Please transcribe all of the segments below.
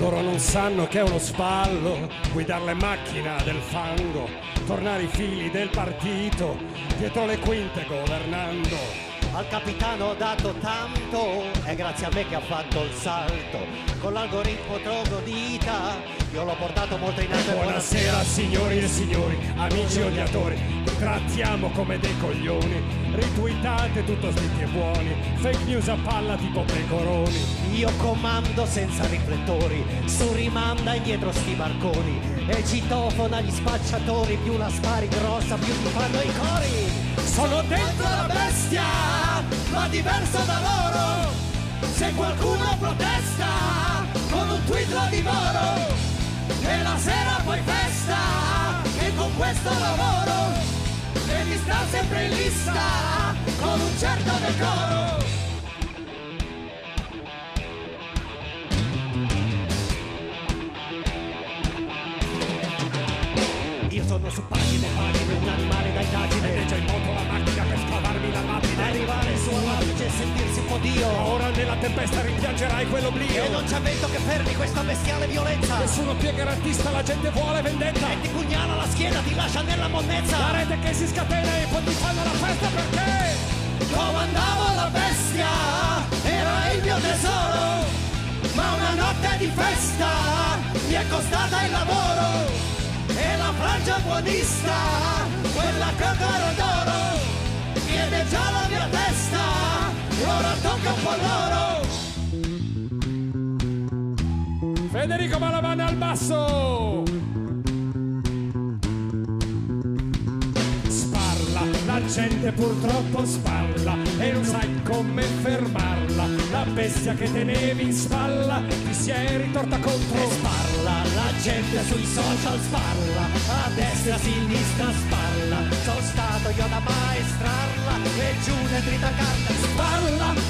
Loro non sanno che è uno spallo guidare le macchine del fango, tornare i fili del partito dietro le quinte governando. Al capitano ho dato tanto, è grazie a me che ha fatto il salto. Con l'algoritmo troglodita, io l'ho portato molto in alto. e Buonasera signori e signori, amici odiatori, vi trattiamo come dei coglioni. Ritweetate tutto slitti e buoni, fake news a palla tipo pecoroni. Io comando senza riflettori, su rimanda indietro sti barconi. E citofona gli spacciatori, più la spari grossa, più ti fanno i cori. Sono dentro la bestia, ma diverso da loro. Se qualcuno protesta, con un tweet lo divoro. E la sera poi festa, che con questo lavoro devi star sempre in lista, con un certo decoro. Io sono su pagine, pagine, un tempesta rimpiangerai quell'oblio. E non c'è vento che fermi questa bestiale violenza Nessuno più è garantista, la gente vuole vendetta. E ti pugnala la schiena, ti lascia nella monnezza La rete che si scatena e poi ti fanno la festa perché? Comandavo la bestia, era il mio tesoro Ma una notte di festa mi è costata il lavoro E la frangia buonista, quella cocoro d'oro Chiede già la mia testa, ora tocca un po' loro Federico Malavana al basso! Sparla, la gente purtroppo sparla e non sai come fermarla. La bestia che tenevi in spalla ti si è ritorta contro. E sparla, la gente sui social sparla, a destra, a sinistra sparla, sono stato io ad ammaestrarla e giù ne trita carta Sparla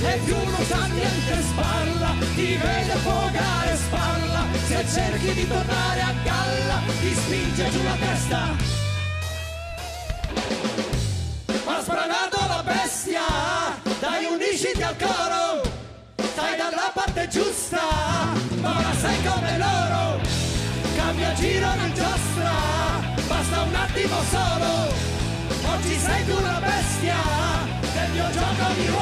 e più non sa niente sparla, ti vede affogare sparla. Se cerchi di tornare a galla, ti spinge giù la testa. Ha spranato la bestia, dai unisciti al coro, stai dalla parte giusta, ma ora sei come loro, cambia giro di giostra, basta un attimo solo, oggi sei tu la bestia del mio gioco di ruolo.